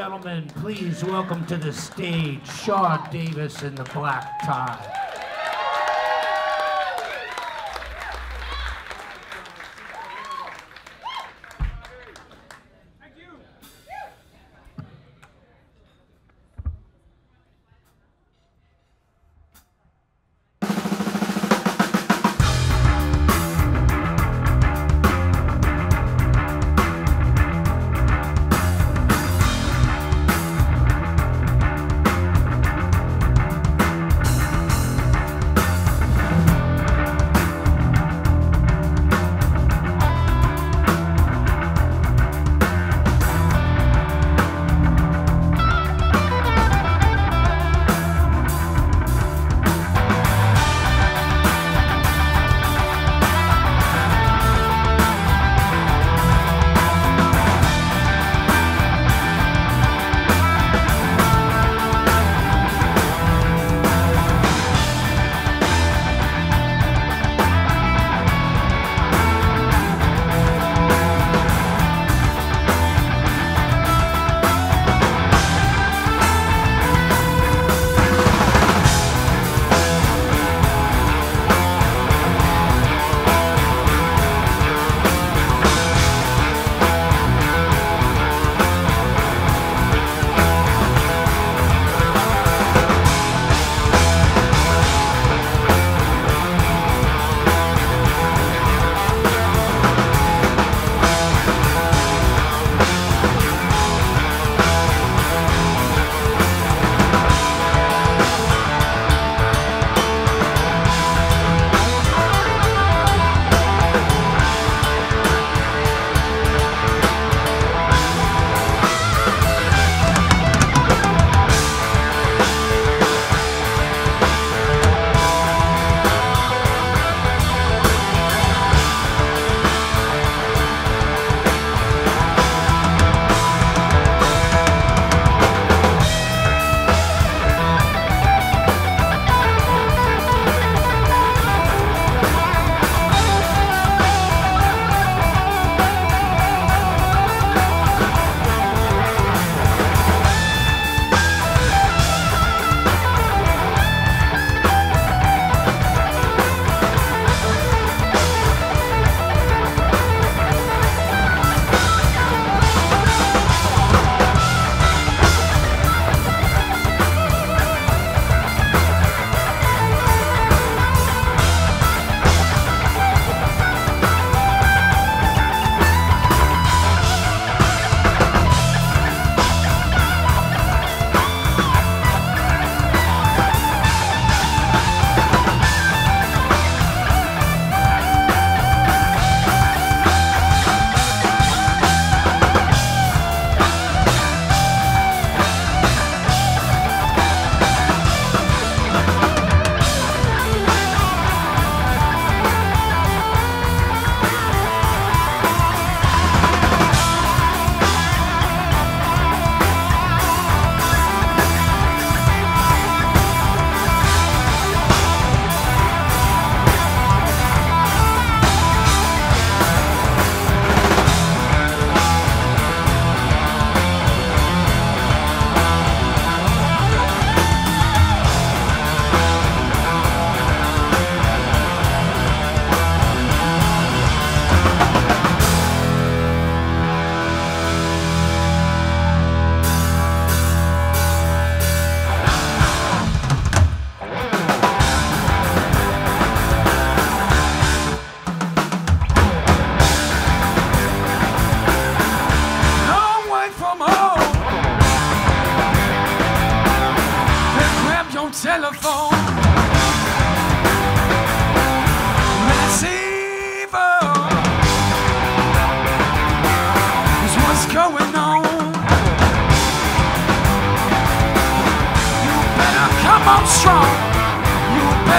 gentlemen, please welcome to the stage Shaw Davis in the black tie.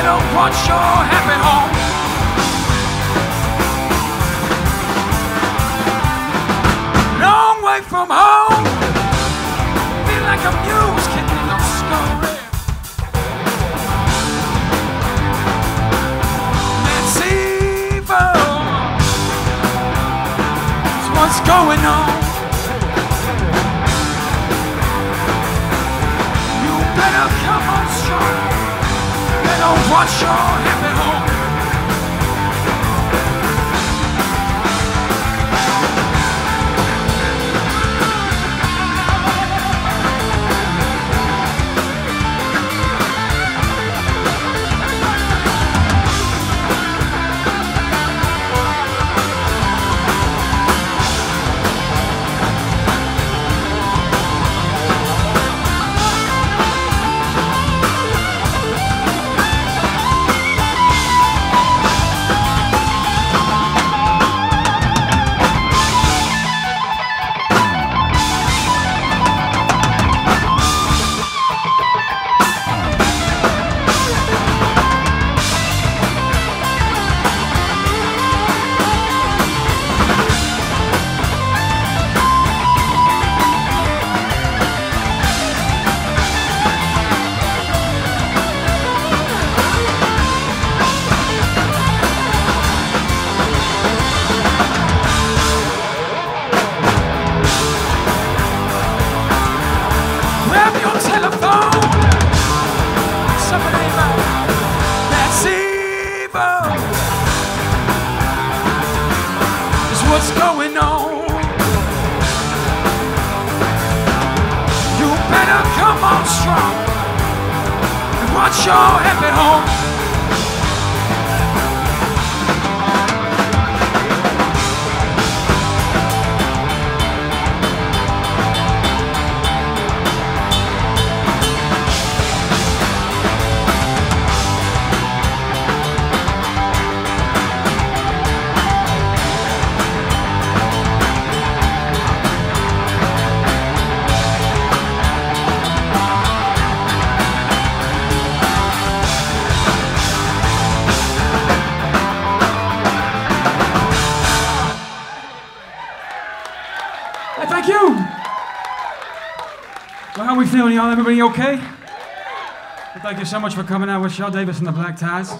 I don't want your happy home. Long way from home. Feel like a muse kicking on scurry. That's evil. What's going on. You better come on strong. Better watch your happy home. Come on strong and watch your happy home. Thank you. Well, how are we feeling, y'all? Everybody okay? Well, thank you so much for coming out with Shaw Davis and the Black Ties.